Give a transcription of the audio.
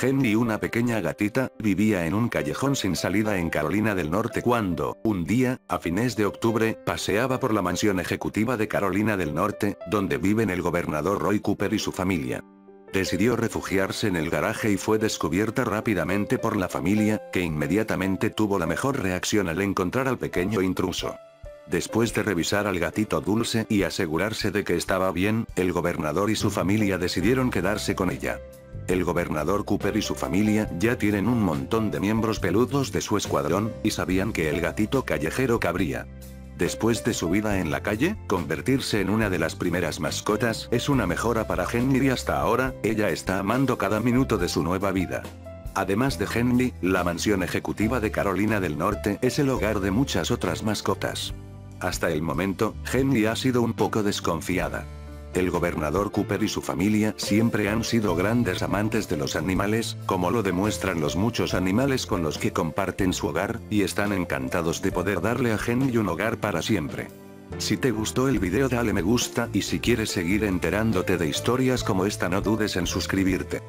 Henry una pequeña gatita, vivía en un callejón sin salida en Carolina del Norte cuando, un día, a fines de octubre, paseaba por la mansión ejecutiva de Carolina del Norte, donde viven el gobernador Roy Cooper y su familia. Decidió refugiarse en el garaje y fue descubierta rápidamente por la familia, que inmediatamente tuvo la mejor reacción al encontrar al pequeño intruso. Después de revisar al gatito dulce y asegurarse de que estaba bien, el gobernador y su familia decidieron quedarse con ella. El gobernador Cooper y su familia ya tienen un montón de miembros peludos de su escuadrón, y sabían que el gatito callejero cabría. Después de su vida en la calle, convertirse en una de las primeras mascotas es una mejora para Henry y hasta ahora, ella está amando cada minuto de su nueva vida. Además de Henry, la mansión ejecutiva de Carolina del Norte es el hogar de muchas otras mascotas. Hasta el momento, Henry ha sido un poco desconfiada. El gobernador Cooper y su familia siempre han sido grandes amantes de los animales, como lo demuestran los muchos animales con los que comparten su hogar, y están encantados de poder darle a Henry un hogar para siempre. Si te gustó el video dale me gusta y si quieres seguir enterándote de historias como esta no dudes en suscribirte.